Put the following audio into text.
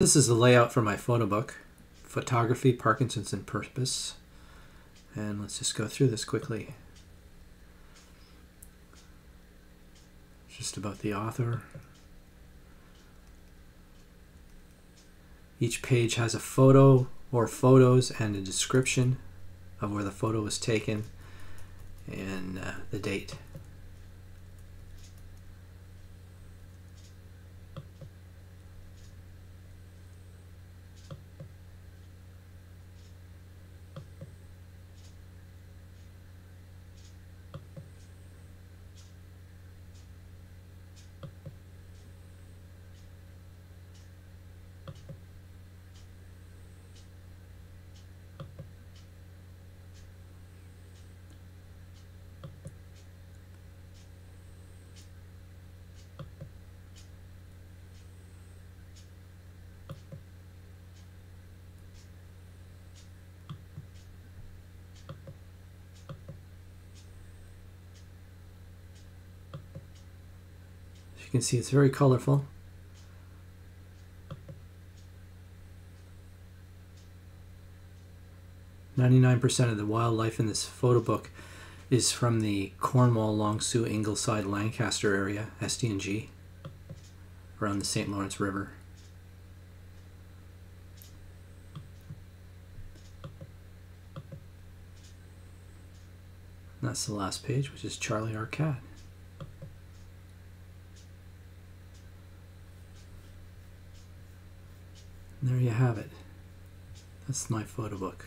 This is the layout for my photo book, Photography, Parkinson's and Purpose. And let's just go through this quickly. Just about the author. Each page has a photo or photos and a description of where the photo was taken and uh, the date. You can see, it's very colorful. Ninety-nine percent of the wildlife in this photo book is from the Cornwall, Long Sault, Ingleside, Lancaster area, SDNG, around the St. Lawrence River. And that's the last page, which is Charlie our And there you have it. That's my photo book.